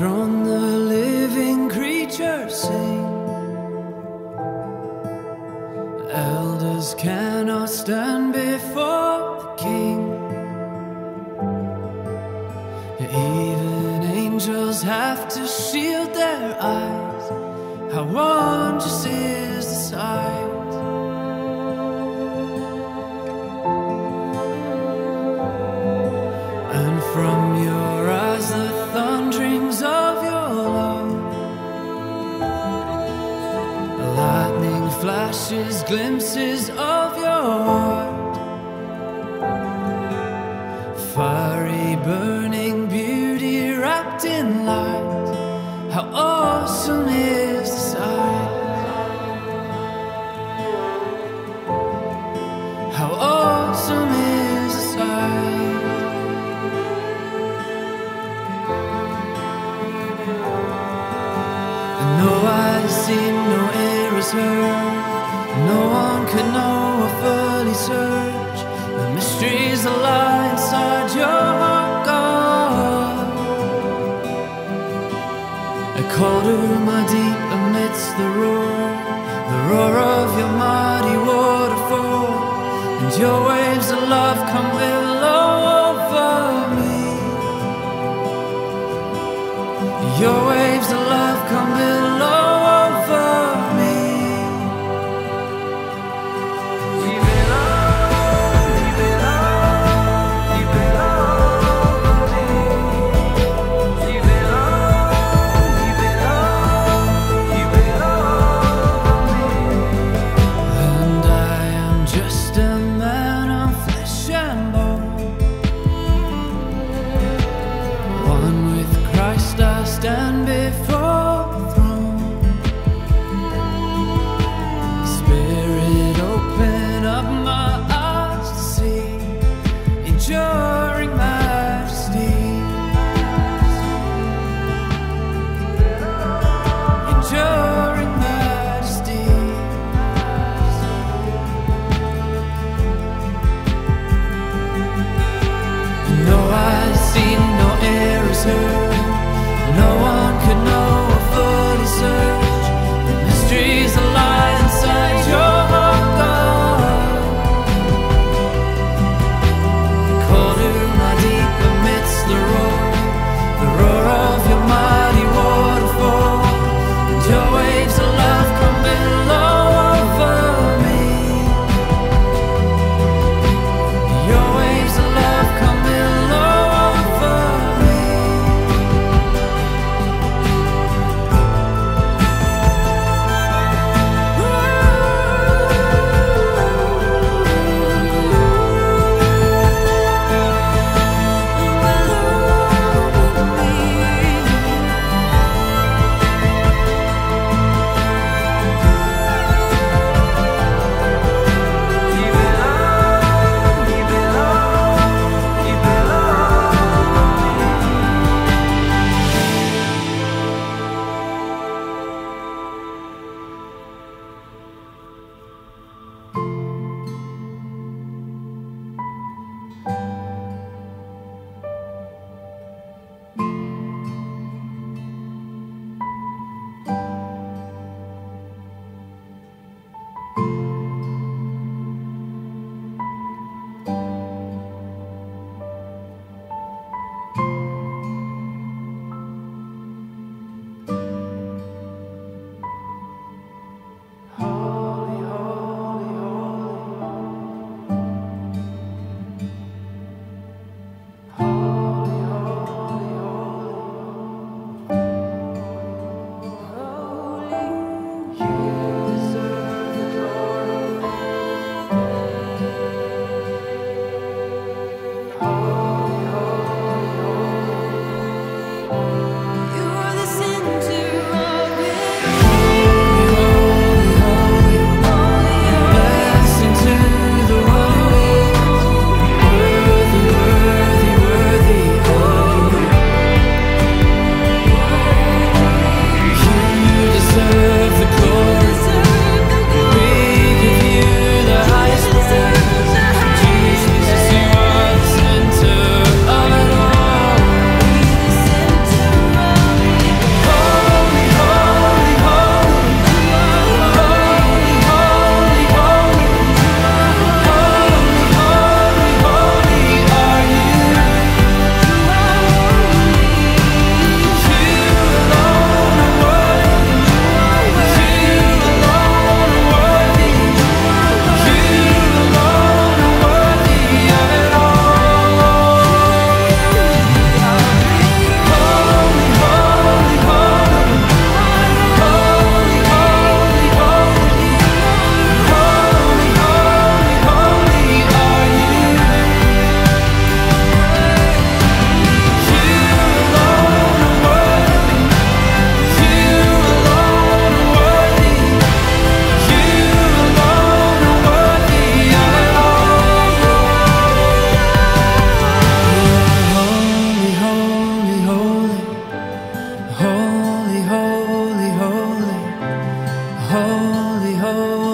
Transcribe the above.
Throne, the living creatures sing. Elders cannot stand before the King. Even angels have to shield their eyes. How wondrous is the sight! Flashes, glimpses of your heart. Fiery, burning beauty wrapped in light. How awesome is the sight! How awesome is the sight! No eye has seen, no ear has heard. No one could know or fully search. The mysteries that lie inside your God. A to my deep amidst the roar, the roar of your mighty waterfall, and your waves of Oh.